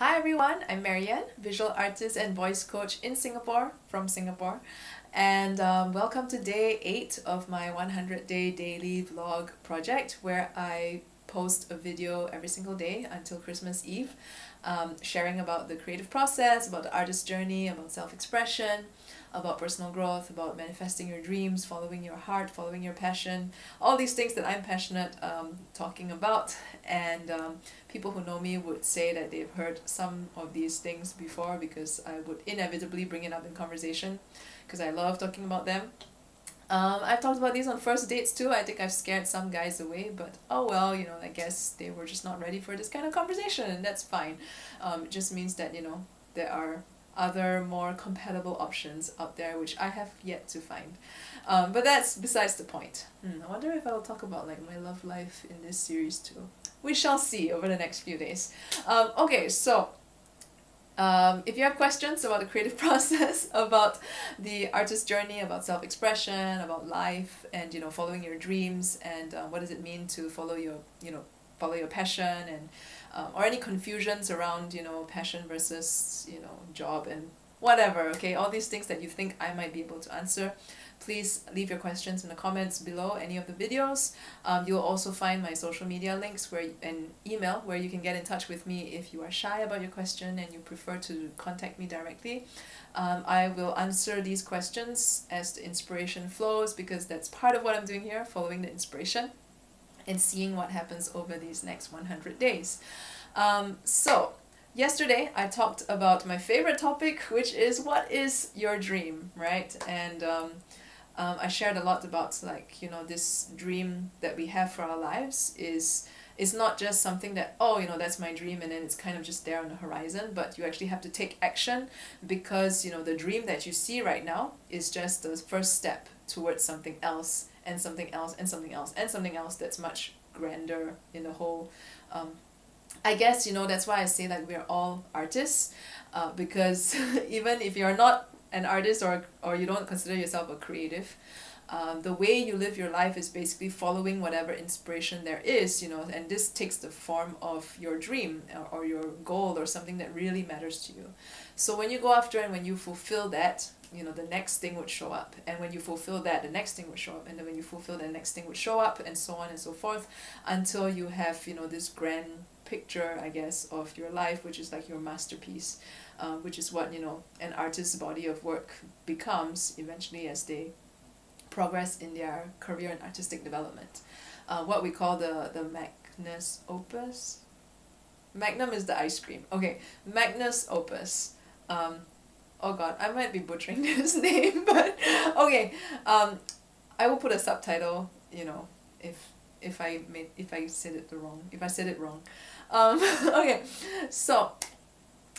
Hi everyone, I'm MaryAnn, visual artist and voice coach in Singapore, from Singapore. And um, welcome to day 8 of my 100 day daily vlog project where I post a video every single day until Christmas Eve, um, sharing about the creative process, about the artist journey, about self-expression, about personal growth, about manifesting your dreams, following your heart, following your passion, all these things that I'm passionate um, talking about. And um, people who know me would say that they've heard some of these things before because I would inevitably bring it up in conversation because I love talking about them. Um, I've talked about these on first dates too. I think I've scared some guys away, but oh well, you know, I guess they were just not ready for this kind of conversation, and that's fine. Um, it just means that, you know, there are other more compatible options out there which I have yet to find. Um, but that's besides the point. Hmm, I wonder if I'll talk about like my love life in this series too. We shall see over the next few days. Um, okay, so um, if you have questions about the creative process, about the artist journey, about self-expression, about life, and you know following your dreams, and uh, what does it mean to follow your you know follow your passion and um, or any confusions around you know passion versus you know job and whatever okay? All these things that you think I might be able to answer please leave your questions in the comments below any of the videos um, you'll also find my social media links where and email where you can get in touch with me if you are shy about your question and you prefer to contact me directly um, I will answer these questions as the inspiration flows because that's part of what I'm doing here following the inspiration and seeing what happens over these next 100 days. Um, so, yesterday I talked about my favorite topic, which is what is your dream, right? And um, um, I shared a lot about like you know this dream that we have for our lives is is not just something that oh you know that's my dream and then it's kind of just there on the horizon but you actually have to take action because you know the dream that you see right now is just the first step towards something else and something else and something else and something else that's much grander in the whole um, I guess you know that's why I say that we're all artists uh, because even if you're not an artist or or you don't consider yourself a creative um, the way you live your life is basically following whatever inspiration there is you know and this takes the form of your dream or, or your goal or something that really matters to you. So when you go after and when you fulfill that you know the next thing would show up. And when you fulfill that the next thing would show up. And then when you fulfill that, the next thing would show up and so on and so forth until you have you know this grand picture i guess of your life which is like your masterpiece uh, which is what you know an artist's body of work becomes eventually as they progress in their career and artistic development uh, what we call the the magnus opus magnum is the ice cream okay magnus opus um, oh god, I might be butchering this name, but okay. Um, I will put a subtitle, you know, if if I made if I said it the wrong if I said it wrong. Um, okay, so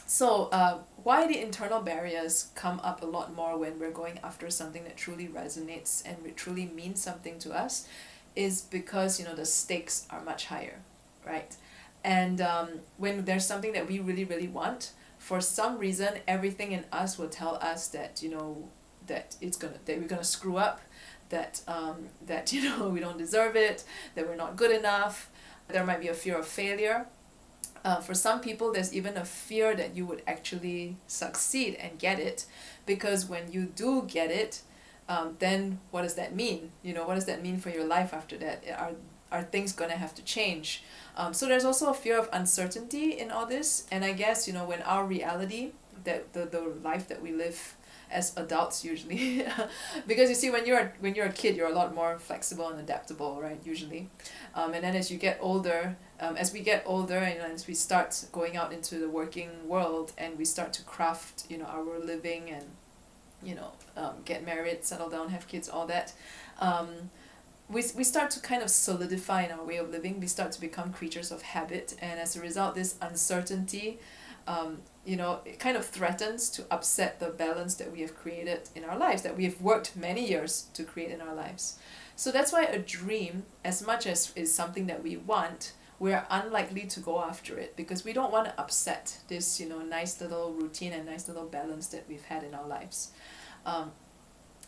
so uh, why the internal barriers come up a lot more when we're going after something that truly resonates and truly means something to us is because you know the stakes are much higher, right? And um, when there's something that we really really want, for some reason everything in us will tell us that you know that it's gonna that we're gonna screw up that um, that you know we don't deserve it that we're not good enough there might be a fear of failure uh, for some people there's even a fear that you would actually succeed and get it because when you do get it um, then what does that mean you know what does that mean for your life after that are are things going to have to change? Um, so there's also a fear of uncertainty in all this. And I guess, you know, when our reality, that the, the life that we live as adults usually. Because you see when you're when you're a kid you're a lot more flexible and adaptable right usually. Um, and then as you get older um, as we get older and as we start going out into the working world and we start to craft you know our living and you know um, get married settle down have kids all that um, we, we start to kind of solidify in our way of living. We start to become creatures of habit. And as a result this uncertainty um, you know it kind of threatens to upset the balance that we have created in our lives that we have worked many years to create in our lives. So that's why a dream as much as is something that we want we're unlikely to go after it because we don't want to upset this you know nice little routine and nice little balance that we've had in our lives. Um,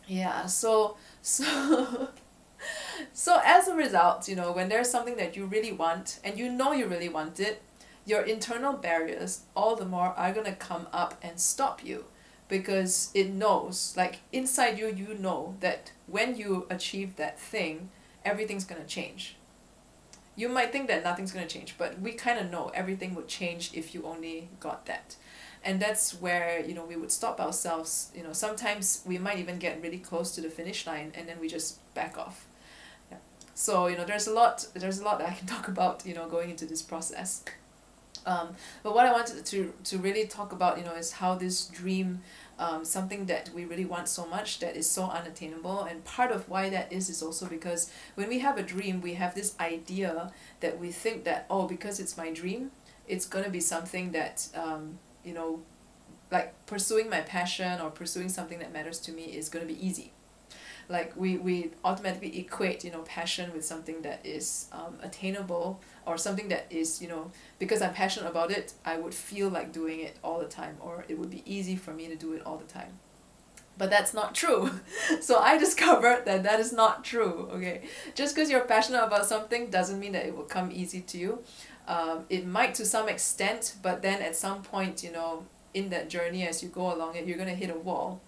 yeah so so so as a result, you know, when there's something that you really want and you know you really want it, your internal barriers all the more are going to come up and stop you. Because it knows like inside you you know that when you achieve that thing everything's going to change. You might think that nothing's going to change but we kind of know everything would change if you only got that. And that's where you know we would stop ourselves you know sometimes we might even get really close to the finish line and then we just back off. Yeah. so you know there's a lot there's a lot that I can talk about you know going into this process um, but what I wanted to to really talk about you know is how this dream um, something that we really want so much that is so unattainable. And part of why that is is also because when we have a dream we have this idea that we think that oh because it's my dream it's going to be something that um, you know like pursuing my passion or pursuing something that matters to me is going to be easy like we, we automatically equate you know passion with something that is um, attainable or something that is you know because I'm passionate about it I would feel like doing it all the time or it would be easy for me to do it all the time. But that's not true. So I discovered that that is not true okay? Just because you're passionate about something doesn't mean that it will come easy to you. Um, it might to some extent but then at some point you know in that journey as you go along it you're going to hit a wall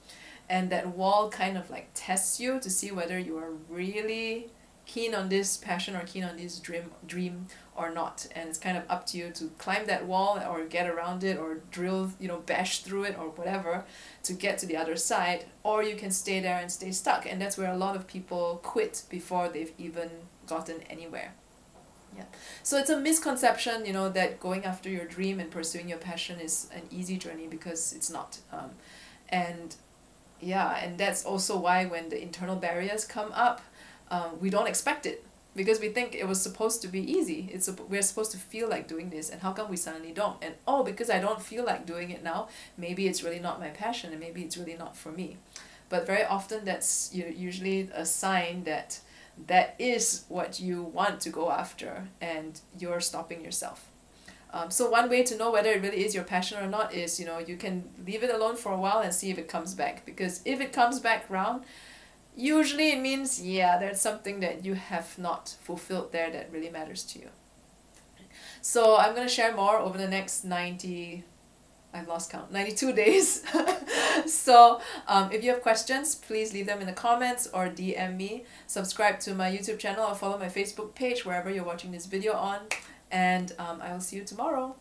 and that wall kind of like tests you to see whether you are really keen on this passion or keen on this dream dream or not. And it's kind of up to you to climb that wall or get around it or drill you know bash through it or whatever to get to the other side or you can stay there and stay stuck. And that's where a lot of people quit before they've even gotten anywhere. Yeah. So it's a misconception you know that going after your dream and pursuing your passion is an easy journey because it's not. Um, and yeah and that's also why when the internal barriers come up um, we don't expect it. Because we think it was supposed to be easy. It's we're supposed to feel like doing this and how come we suddenly don't? And oh because i don't feel like doing it now maybe it's really not my passion and maybe it's really not for me. But very often that's usually a sign that that is what you want to go after and you're stopping yourself um, so one way to know whether it really is your passion or not is you know you can leave it alone for a while and see if it comes back. Because if it comes back round usually it means yeah there's something that you have not fulfilled there that really matters to you. So i'm going to share more over the next 90 I've lost count 92 days. So um, if you have questions please leave them in the comments or DM me. Subscribe to my YouTube channel or follow my Facebook page wherever you're watching this video on and um, I will see you tomorrow